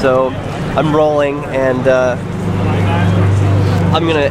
So I'm rolling and uh, I'm gonna